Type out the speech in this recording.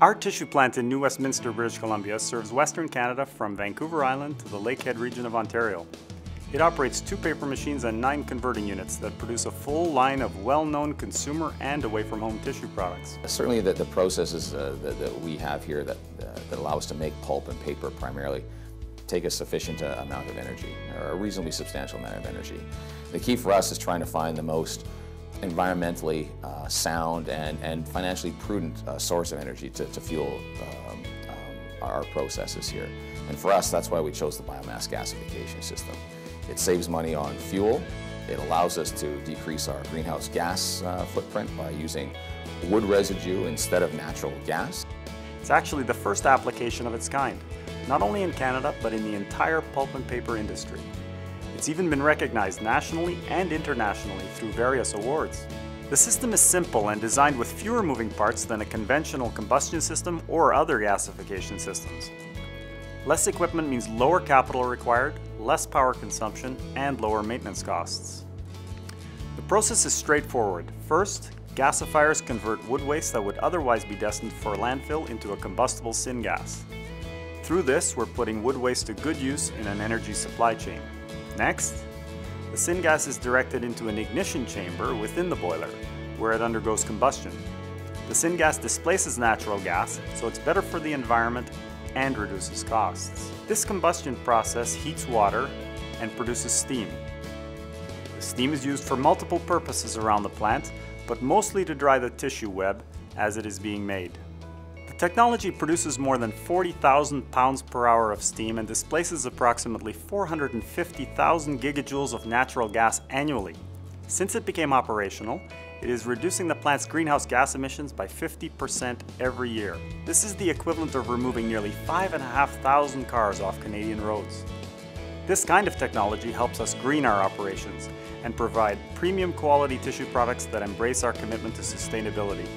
Our tissue plant in New Westminster, British Columbia serves Western Canada from Vancouver Island to the Lakehead region of Ontario. It operates two paper machines and nine converting units that produce a full line of well-known consumer and away-from-home tissue products. Certainly the, the processes uh, that, that, we have here that, uh, that allow us to make pulp and paper primarily take a sufficient uh, amount of energy, or a reasonably substantial amount of energy. The key for us is trying to find the most environmentally uh, sound and, and financially prudent uh, source of energy to, to fuel um, um, our processes here. And for us, that's why we chose the biomass gasification system. It saves money on fuel. It allows us to decrease our greenhouse gas uh, footprint by using wood residue instead of natural gas. It's actually the first application of its kind, not only in Canada, but in the entire pulp and paper industry. It's even been recognized nationally and internationally through various awards. The system is simple and designed with fewer moving parts than a conventional combustion system or other gasification systems. Less equipment means lower capital required, less power consumption, and lower maintenance costs. The process is straightforward. First, gasifiers convert wood waste that would otherwise be destined for landfill into a combustible syngas. Through this, we're putting wood waste to good use in an energy supply chain. Next, the syngas is directed into an ignition chamber within the boiler, where it undergoes combustion. The syngas displaces natural gas, so it's better for the environment and reduces costs. This combustion process heats water and produces steam. The steam is used for multiple purposes around the plant, but mostly to dry the tissue web as it is being made. Technology produces more than 40,000 pounds per hour of steam and displaces approximately 450,000 gigajoules of natural gas annually. Since it became operational, it is reducing the plant's greenhouse gas emissions by 50% every year. This is the equivalent of removing nearly 5,500 cars off Canadian roads. This kind of technology helps us green our operations and provide premium quality tissue products that embrace our commitment to sustainability.